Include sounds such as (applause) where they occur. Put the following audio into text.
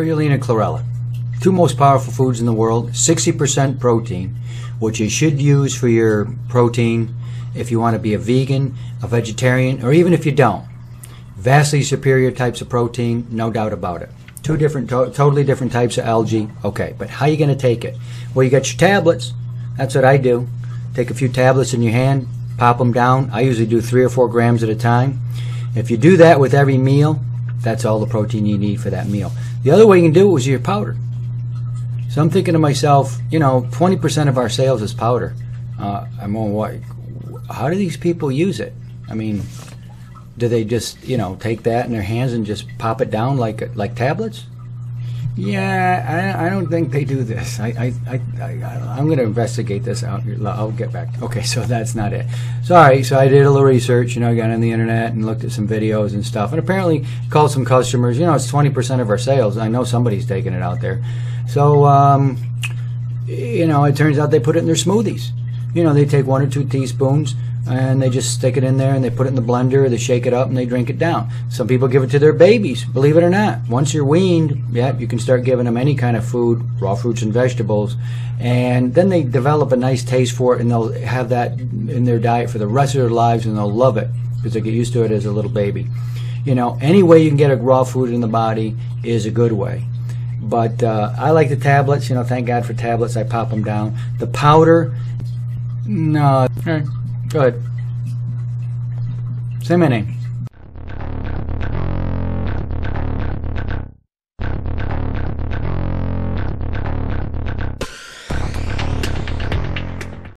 spirulina chlorella. Two most powerful foods in the world, 60% protein, which you should use for your protein if you want to be a vegan, a vegetarian, or even if you don't. Vastly superior types of protein, no doubt about it. Two different, to- totally different types of algae. Okay, but how are you going to take it? Well, you got your tablets. That's what I do. Take a few tablets in your hand, pop them down. I usually do three or four grams at a time. If you do that with every meal, that's all the protein you need for that meal. The other way you can do it is your powder. So I'm thinking to myself, you know, 20% of our sales is powder. Uh, I'm on what? How do these people use it? I mean, do they just, you know, take that in their hands and just pop it down like like tablets? Yeah, I, I don't think they do this. I, I, I, I, I'm going to investigate this out. I'll get back. Okay, (laughs) so that's not it. Sorry. So I did a little research, you know, got on the internet and looked at some videos and stuff, and apparently called some customers. You know, it's 20% of our sales. I know somebody's taking it out there. So, um, you know, it turns out they put it in their smoothies. You know, they take one or two teaspoons and they just stick it in there and they put it in the blender, they shake it up and they drink it down. Some people give it to their babies, believe it or not. Once you're weaned, yeah, you can start giving them any kind of food, raw fruits and vegetables, and then they develop a nice taste for it and they'll have that in their diet for the rest of their lives and they'll love it because they get used to it as a little baby. You know, any way you can get a raw food in the body is a good way. But uh, I like the tablets. You know, thank God for tablets. I pop them down. The powder, no. All right, go ahead. Say my name.